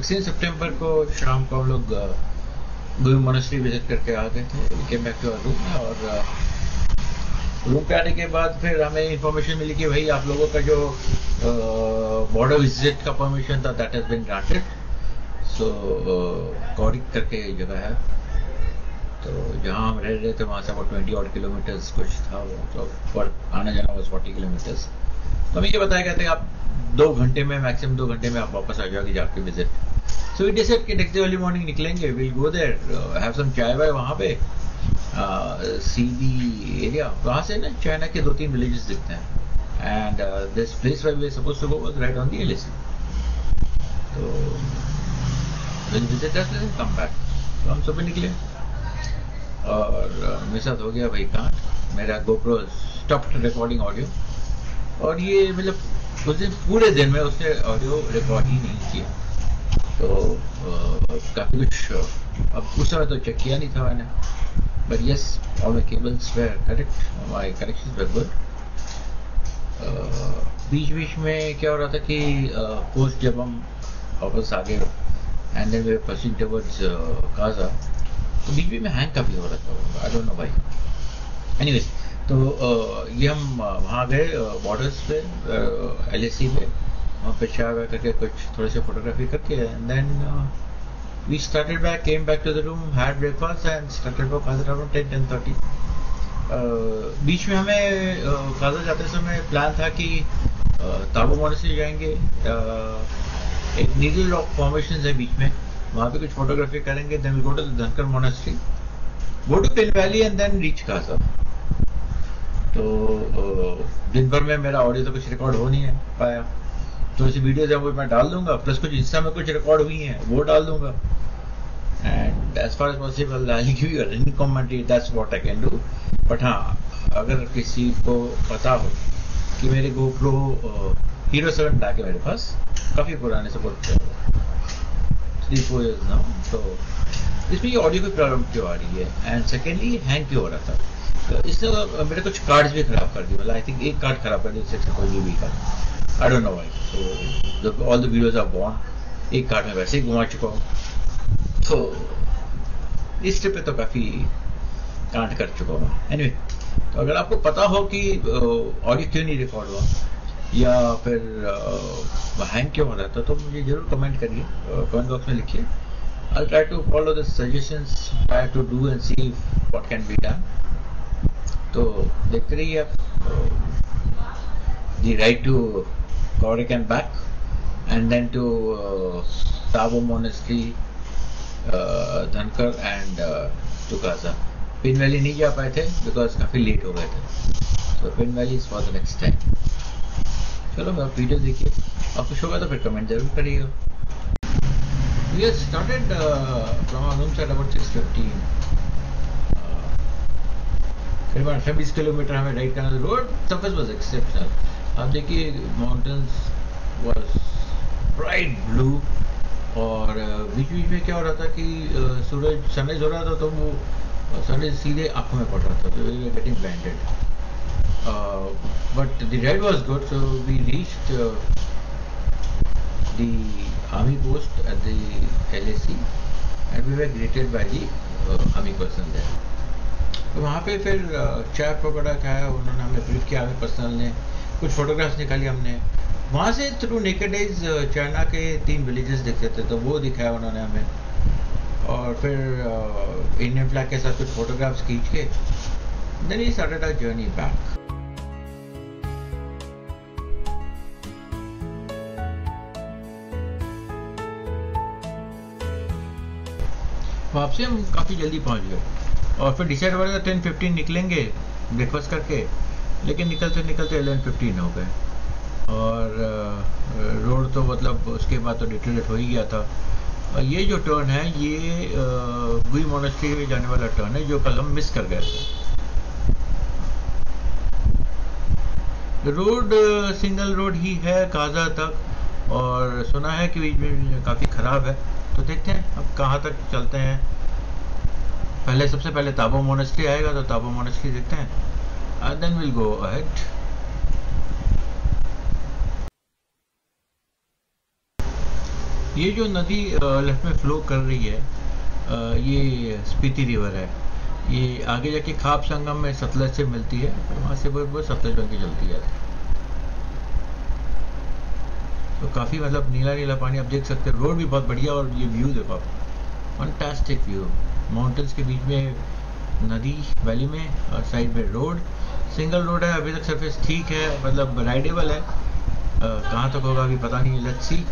16 सितंबर को शाम को हम लोग गुरु मोनेस्ट्री विज़िट करके आ गए थे केम बैक टू रूम में, और रूम पे आने के बाद फिर हमें इंफॉर्मेशन मिली कि भाई आप लोगों का जो बॉर्डर विज़िट का परमिशन था that has been granted so Kaurik करके जगह है। तो जहाँ हम रह रहे थे, वहाँ say about twenty ought kilometres कुछ था वो तो आना जाना बस फोर्टी किलोमीटर्स तो हमें ये बताया गया था कि आप दो घंटे में मैक्सिमम दो घंटे में आप वापस आ जाओगे जाके विज़िट सो वी डिसाइड कि नेक्स्ट अर्ली मॉर्निंग निकलेंगे will go there have some chai वाय वहाँ पे सी दी एरिया वहाँ से ना चाइना के दो तीन विलेजेस दिखते हैं। And this place why we suppose to go was right on the LAC तो will visit us and come back तो हम सुबह निकले। और uh, मेरे साथ हो गया भाई कांट मेरा गोप्रो स्टॉप्ड रिकॉर्डिंग ऑडियो और ये मतलब उस दिन पूरे दिन में उसने ऑडियो रिकॉर्ड ही नहीं किया। तो काफ़ी कुछ अब उस समय तो चेक किया नहीं था मैंने। But yes all my cables were correct my connection were good बीच बीच में क्या हो रहा था कि पोस्ट जब हम वापस आ गए and then we passing towards Kaza तो बीच बीच में हैंग काफ़ी हो रहा था। आई डोंट नो भाई एनीवेज तो ये हम वहाँ गए बॉर्डर्स पे एल एस पे। वहाँ पे चाय वाय करके कुछ थोड़े से फोटोग्राफी करके and then we started back came back to the room had breakfast and started for Kaza around ten ten thirty बीच में हमें काजा जाते समय प्लान था कि ताबो मोनेस्ट्री जाएँगे। एक नीडल रॉक फॉर्मेशन है बीच में। वहाँ पे कुछ फोटोग्राफी करेंगे then go to Dhankar monastery go to Pin valley and then reach Kaza तो दिन भर में मेरा ऑडियो तो कुछ रिकॉर्ड हो नहीं है, पाया। तो सी वीडियोज़ है वो मैं डाल दूँगा प्लस कुछ इंस्टा में कुछ रिकॉर्ड हुई हैं, वो डाल दूँगा। And as far as possible I give you commentary that's what I can do but हाँ अगर किसी को पता हो कि मेरे गोप्रो हीरो सेवन बैक है मेरे पास काफ़ी पुराने से बहुत थ्री फोर ईयर्स ना तो इसमें ये ऑडियो की प्रॉब्लम क्यों आ रही है? एंड सेकेंडली हैंग क्यों हो रहा था? तो इसने मेरे कुछ कार्ड्स भी खराब कर दिए। मतलब आई थिंक एक कार्ड खराब कर दिया कोई भी card I don't know why तो all the videos are born एक कार्ड में वैसे ही घुमा चुका हूँ। तो इस ट्रिप पे तो काफ़ी कांट कर चुका हूँ एनीवे anyway, तो अगर आपको पता हो कि ऑडियो क्यों नहीं रिकॉर्ड हुआ या फिर हैंग क्यों हो रहा था तो मुझे ज़रूर कमेंट करिए। कमेंट बॉक्स में लिखिए। I try to follow the suggestions try to do and see what can be done तो देखते रहिए आप the right to कॉरिक and back and then to Tabo monastery Dhankar and टुकाजा Pin valley नहीं जा पाए थे बिकॉज़ काफ़ी लेट हो गए थे। तो Pin valley is for the next time चलो मैं वीडियो देखिए। आप कुछ होगा तो फिर कमेंट ज़रूर करिएगा। We are started from our room side about six fifteen करीबन बीस किलोमीटर हमें करना था रोड सरफेस वॉज़ एक्सेप्शनल आप देखिए माउंटेन्स वॉज़ ब्राइट ब्लू और बीच बीच में क्या हो रहा था कि सूरज सनराइज हो रहा था तो वो सनराइज सीधे आँखों में पड़ रहा था तो we getting blinded but the ride was good so we reached the army post at the LAC and we were greeted by the army person there तो वहाँ पे फिर चाय पकौड़ा खाया, उन्होंने हमें ब्रीफ किया, हमें पर्सनल ने, कुछ फोटोग्राफ्स निकाली हमने। वहाँ से थ्रू नेकेडेज चाइना के तीन विलेजेस दिखते थे तो वो दिखाया उन्होंने हमें। और फिर इंडियन फ्लैग के साथ कुछ फोटोग्राफ्स खींच के देन ही स्टार्टेड आवर जर्नी बैक वापसी हम काफ़ी जल्दी पहुँच गए। और फिर डिसाइड हो था टेन फिफ्टीन निकलेंगे ब्रेकफास्ट करके, लेकिन निकलते निकलते एलेवन फिफ्टीन हो गए। और रोड तो मतलब उसके बाद तो डिटेलेट हो ही गया था। और ये जो टर्न है, ये गुई मोनेस्ट्री में जाने वाला टर्न है, जो कल हम मिस कर गए थे। रोड सिंगल रोड ही है काजा तक, और सुना है कि काफ़ी ख़राब है। तो देखते हैं, अब कहाँ तक चलते हैं। पहले, सबसे पहले ताबो मोनेस्ट्री आएगा तो ताबो मोनेस्ट्री देखते हैं। Then we'll go ahead. ये जो नदी लेफ़्ट में फ्लो कर रही है ये स्पीति रिवर है। ये आगे जाके खाप संगम में सतलज से मिलती है वहाँ से वो वो सतलज बन के चलती है। तो काफ़ी मतलब नीला नीला पानी, आप देख सकते हैं, रोड भी बहुत बढ़िया और ये व्यू देखो आप। फंटास्टिक व्यू माउंटेन्स के बीच में, नदी वैली में और साइड में रोड सिंगल रोड है, अभी तक सरफेस ठीक है मतलब राइडेबल है. कहाँ तक होगा अभी पता नहीं लेट्स सी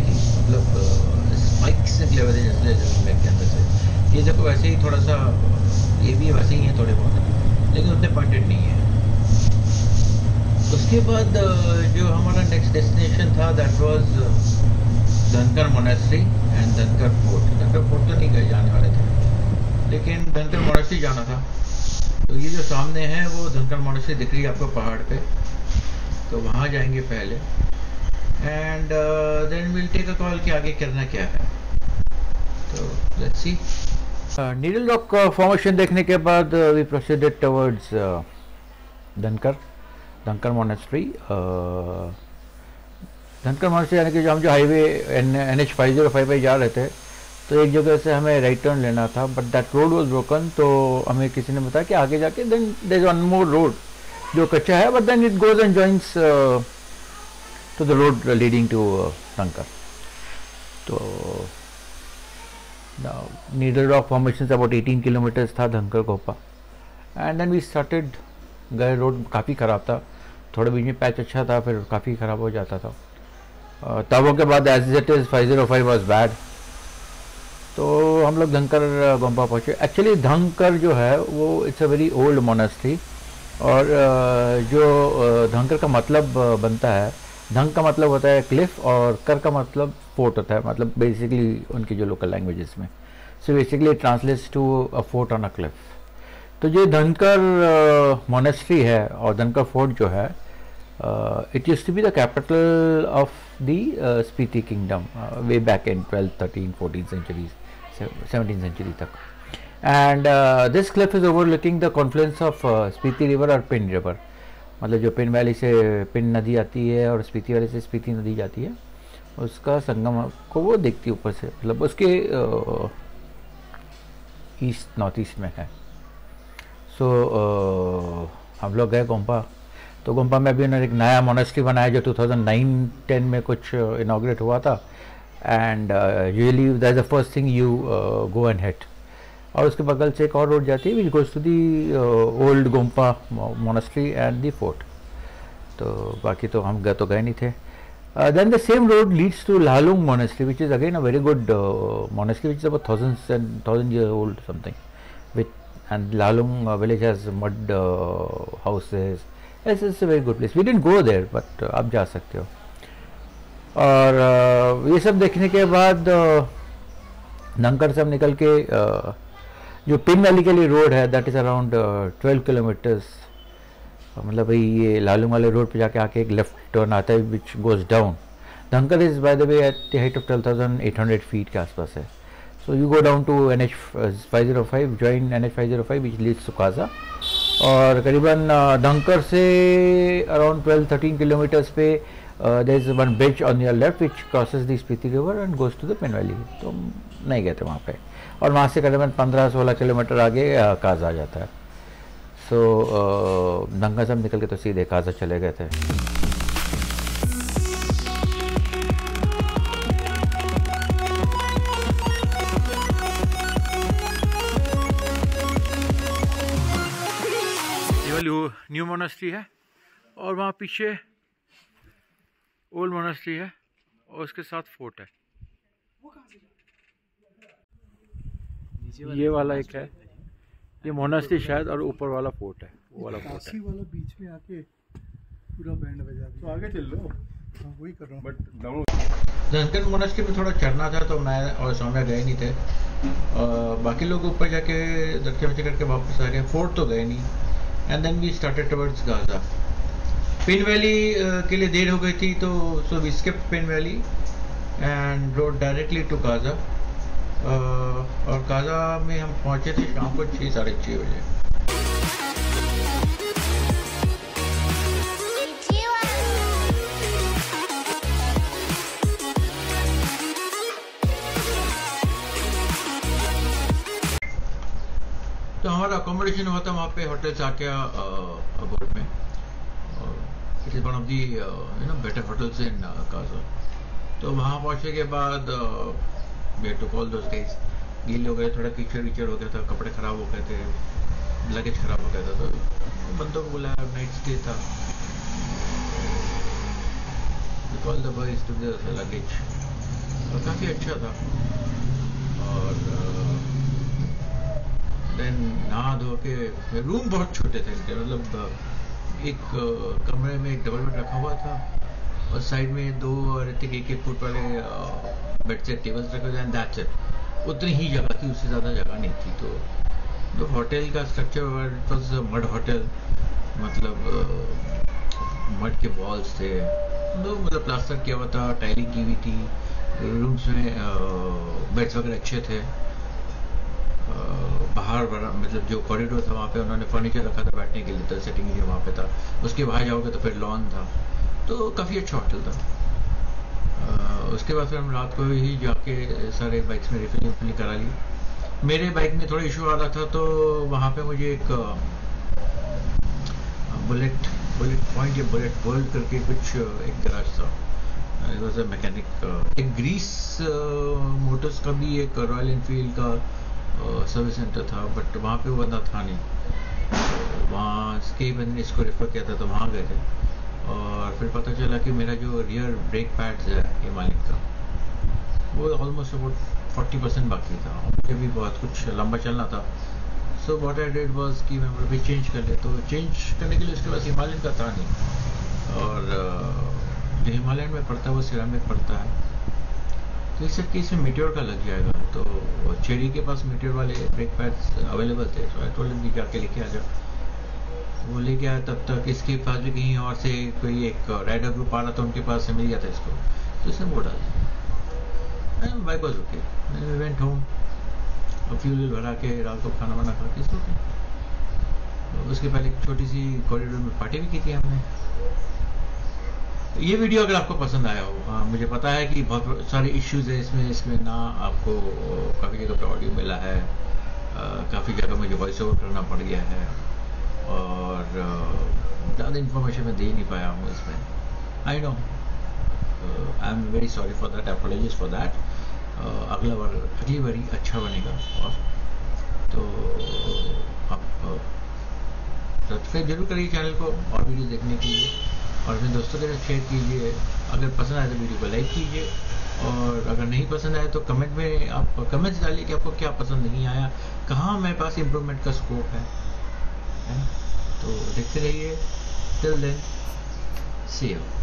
थी मतलब स्पाइक्स निकले हुए थे जैसे ज़मीन के अंदर से। ये देखो, वैसे ही थोड़ा सा, ये भी वैसे ही है थोड़े बहुत, लेकिन उतने पॉइंटेड नहीं है। उसके बाद जो हमारा नेक्स्ट डेस्टिनेशन था that was Dhankar monastery and Dhankar fort Dhankar fort तो नहीं गए, जाने वाले थे। लेकिन धनकर मोनेस्ट्री जाना था। तो ये जो सामने है, वो धनकर मोनेस्ट्री दिख रही है आपको पहाड़ पे। तो वहाँ जाएँगे पहले। And then will take a call कि आगे करना क्या है। तो let's see needle rock formation देखने के बाद we proceeded towards Dhankar Dhankar monastery Dhankar monastery यानी कि जो हम जो highway N H five zero five पे जा रहे थे तो एक जगह से हमें राइट टर्न लेना था but that road was broken तो हमें किसी ने बताया कि आगे जाके then there is one more road जो कच्चा है but then it goes and joins to the road leading to uh, Sankar. So now Needle Rock formation is about 18 kilometers था Dhankar Gompa and then we started गए road काफ़ी ख़राब था। थोड़े बीच में पैच अच्छा था फिर काफ़ी ख़राब हो जाता था। तबों के बाद as it is five zero five was bad तो हम लोग धनकर गोम्पा पहुँचे। एक्चुअली धनकर जो है वो it's a very old monastery और uh, जो uh, धनकर का मतलब बनता है धंग का मतलब होता है क्लिफ और कर का मतलब फोर्ट होता है मतलब बेसिकली उनकी जो लोकल लैंग्वेजेस में। So basically translates to a fort on a cliff तो ये धनकर मोनेस्ट्री है और धनकर फोर्ट जो है it use to be the capital of the Spiti kingdom way back in twelfth thirteen fourteen centuries seventeen century तक। And this cliff is overlooking the confluence of Spiti river और Pin river मतलब जो pin valley से pin नदी आती है और Spiti valley से स्पीति नदी जाती है, उसका संगम को वो देखती है ऊपर से मतलब उसके ईस्ट, नॉर्थ ईस्ट में है। सो हम लोग गए गोम्पा तो गोम्पा में अभी उन्होंने एक नया मोनेस्ट्री बनाया जो 2009-10 में कुछ इनाग्रेट हुआ था। And usually that is the first thing you go and hit और उसके बगल से एक और रोड जाती है which goes to the old gompa monastery and the fort तो बाकी तो हम गए तो गए नहीं थे। Then the same road leads to Lalung monastery which is again a very good monastery which is about thousands and thousand year old something with and Lalung village has mud houses it's it's a very good place we didn't go there but आप जा सकते हो। और uh, ये सब देखने के बाद नंकर से हम निकल के uh, जो पिन वैली के लिए रोड है that is around twelve kilometres मतलब भाई ये लालू वाले रोड पे जाके आके एक लेफ़्ट टर्न आता है which goes down Dhankar is by the way at height of twelve thousand eight hundred feet के आसपास है. So you go down to N H five zero five join N H five zero five which leads to Kaza और करीबन धनकर से around twelve thirteen kilometres पे there is one bridge on your left which crosses the Spiti river and goes to the Pin valley तो नहीं गए थे वहाँ पे. और वहाँ से करीबन पंद्रह सोलह किलोमीटर आगे काजा आ जाता है। सो so, दंगा से निकल के तो सीधे काजा चले गए थे। न्यू मोनेस्ट्री है और वहाँ पीछे ओल्ड मोनेस्ट्री है और उसके साथ फोर्ट है। ये वाला एक है। ये मोनास्ट्री शायद और ऊपर वाला फोर्ट है। वो वाला फोर्ट है। वाला बीच में आके पूरा बैंड बजा दिया। तो आगे चल लो। हाँ, वही कर रहा हूँ। बट डाउन धनकर मोनेस्ट्री में थोड़ा चढ़ना था तो मैं और सौम्या गए नहीं थे। और बाकी लोग ऊपर जाके दक्षिण में करके वापस आ गए। फोर्ट तो गए नहीं। And then we started towards Kaza Pin valley के लिए देर हो गई थी तो so we skip Pin valley and road directly to Kaza और गाज़ा में हम पहुँचे थे शाम को छः साढ़े छः बजे। तो हमारा अकोमोडेशन हुआ था वहाँ पे होटल आके अबोर्ड में। It is one of the you know better hotels in Kaza. तो वहाँ पहुँचने के बाद वे टू कॉल दोस्त गाइस गीले हो गए, थोड़ा कीचड़ वीचड़ हो गया था, कपड़े खराब हो गए थे लगेज खराब हो गया था तो बंदों को बुलाया नाइट स्टे था। Call the boys to the luggage और काफ़ी अच्छा था। और देन नहा धो के रूम बहुत छोटे थे इनके मतलब एक कमरे में एक डबल बेड रखा हुआ था। और साइड में दो और एक एक फुट वाले बेड से टेबल्स रखे जाए दैट्स इट उतनी ही जगह थी, उससे ज़्यादा जगह नहीं थी तो। तो होटल का structure it was mud hotel मतलब मड के वॉल्स थे। तो मतलब प्लास्टर किया हुआ था टाइलिंग की हुई थी। रूम्स में बेड्स वगैरह अच्छे थे। बाहर मतलब जो कॉरिडोर था, वहाँ पे उन्होंने फर्नीचर रखा था बैठने के लिए तो सेटिंग वहाँ पे था। उसके बाहर जाओगे तो फिर लॉन था। तो काफ़ी अच्छा होटल था। उसके बाद फिर हम रात को ही जाके सारे बाइक्स में रिफिलिंग विफिलिंग करा ली मेरे बाइक में थोड़ा इशू आ रहा था तो वहाँ पे मुझे एक बुलेट बुलेट पॉइंट या बुलेट वर्ल्ड करके कुछ एक गराज था। मैकेनिक एक ग्रीस मोटर्स का भी एक रॉयल इनफील्ड का सर्विस सेंटर था बट वहाँ पे वो बंदा था नहीं। तो वहाँ इसके बंदे ने इसको रेफर किया था तो वहाँ गए थे। और फिर पता चला कि मेरा जो रियर ब्रेक पैड्स है ये मालिक का, वो ऑलमोस्ट अबाउट फोर्टी परसेंट बाकी था। मुझे भी बहुत कुछ लंबा चलना था। So what I did was कि मैं भी चेंज कर ले। तो चेंज करने के लिए उसके पास हिमालयन का था नहीं। और जो हिमालयन में पड़ता है, वो सिरामिक पड़ता है। तो इस सबके इसमें मीटियोर का लग जाएगा। तो चेरी के पास मीटियोर वाले ब्रेक पैड्स अवेलेबल थे। तो आई टोल्ड जाके लेके आ जा। वो लेके आया तब तक इसके पास भी कहीं और से कोई एक राइडर ग्रुप आ रहा था, उनके पास से मिल गया था इसको। तो इसने वो डाल। Bike was okay went home और फ्यूल भरा के रात को खाना वाना खा के ओके उसके पहले एक छोटी सी कॉरिडोर में पार्टी भी की थी हमने। ये वीडियो अगर आपको पसंद आया हो हाँ मुझे पता है कि बहुत सारे इश्यूज़ है इसमें इसमें ना आपको काफ़ी जगह पर ऑडियो मिला है। काफ़ी जगह मुझे वॉइस ओवर करना पड़ गया है। और ज़्यादा इन्फॉर्मेशन मैं दे नहीं पाया हूँ इसमें। I know I am very sorry for that apologies for that अगला बार, अगली बारी अच्छा बनेगा, और तो आप सब्सक्राइब ज़रूर करिए चैनल को और वीडियो देखने के लिए। और अपने दोस्तों के साथ शेयर कीजिए। अगर पसंद आए तो वीडियो को लाइक कीजिए। और अगर नहीं पसंद आए तो कमेंट में आप कमेंट्स डालिए कि आपको क्या पसंद नहीं आया। कहाँ मेरे पास इम्प्रूवमेंट का स्कोप है? है तो देखते रहिए। Till then C you